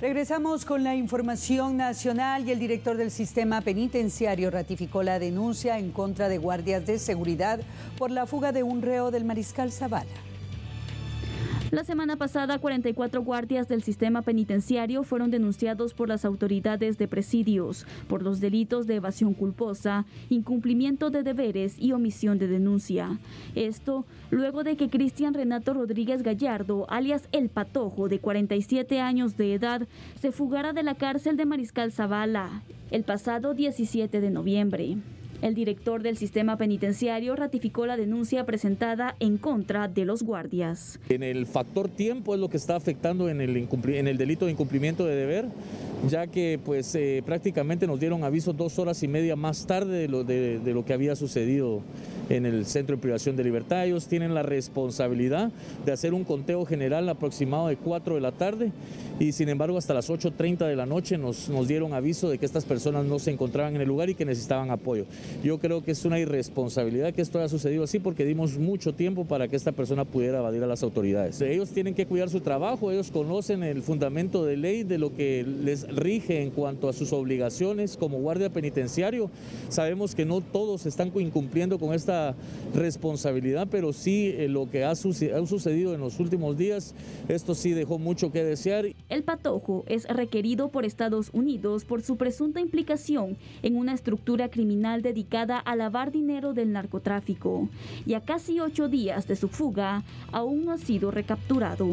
Regresamos con la información nacional y el director del sistema penitenciario ratificó la denuncia en contra de guardias de seguridad por la fuga de un reo del mariscal Zavala. La semana pasada, 44 guardias del sistema penitenciario fueron denunciados por las autoridades de presidios por los delitos de evasión culposa, incumplimiento de deberes y omisión de denuncia. Esto luego de que Cristian Renato Rodríguez Gallardo, alias El Patojo, de 47 años de edad, se fugara de la cárcel de Mariscal Zavala el pasado 17 de noviembre. El director del sistema penitenciario ratificó la denuncia presentada en contra de los guardias. En el factor tiempo es lo que está afectando en el, delito de incumplimiento de deber, ya que pues eh, prácticamente nos dieron aviso dos horas y media más tarde de lo, de, lo que había sucedido en el Centro de Privación de Libertad. Ellos tienen la responsabilidad de hacer un conteo general aproximado de 4 de la tarde y sin embargo hasta las 8.30 de la noche nos, nos dieron aviso de que estas personas no se encontraban en el lugar y que necesitaban apoyo. Yo creo que es una irresponsabilidad que esto haya sucedido así porque dimos mucho tiempo para que esta persona pudiera evadir a las autoridades. Ellos tienen que cuidar su trabajo, ellos conocen el fundamento de ley de lo que les rige en cuanto a sus obligaciones como guardia penitenciario. Sabemos que no todos están incumpliendo con esta responsabilidad, pero sí eh, lo que ha, sucedido en los últimos días, esto sí dejó mucho que desear. El patojo es requerido por Estados Unidos por su presunta implicación en una estructura criminal dedicada a lavar dinero del narcotráfico y a casi ocho días de su fuga aún no ha sido recapturado.